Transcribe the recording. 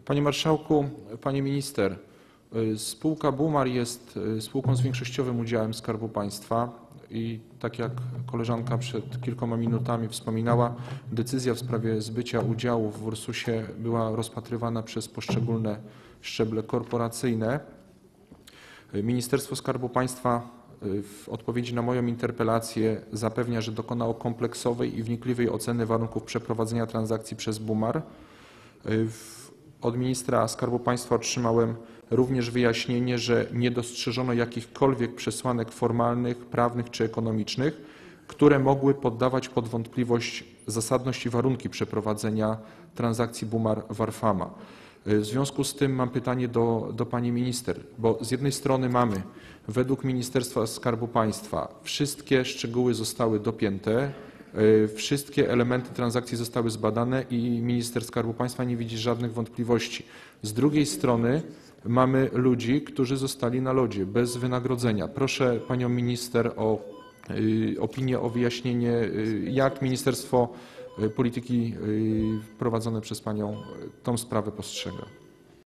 Panie Marszałku, Pani Minister, spółka Bumar jest y, spółką z większościowym udziałem Skarbu Państwa i tak jak koleżanka przed kilkoma minutami wspominała, decyzja w sprawie zbycia udziałów w Ursusie była rozpatrywana przez poszczególne szczeble korporacyjne. Ministerstwo Skarbu Państwa y, w odpowiedzi na moją interpelację zapewnia, że dokonało kompleksowej i wnikliwej oceny warunków przeprowadzenia transakcji przez Bumar. Od ministra Skarbu Państwa otrzymałem również wyjaśnienie, że nie dostrzeżono jakichkolwiek przesłanek formalnych, prawnych czy ekonomicznych, które mogły poddawać pod wątpliwość zasadność i warunki przeprowadzenia transakcji Bumar-Warfama. Y, W związku z tym mam pytanie do, do pani minister, bo z jednej strony mamy według Ministerstwa Skarbu Państwa wszystkie szczegóły zostały dopięte, wszystkie elementy transakcji zostały zbadane i minister Skarbu Państwa nie widzi żadnych wątpliwości. Z drugiej strony mamy ludzi, którzy zostali na lodzie bez wynagrodzenia. Proszę panią minister o y, opinię, o wyjaśnienie, y, jak Ministerstwo y, Polityki prowadzone przez panią tą sprawę postrzega.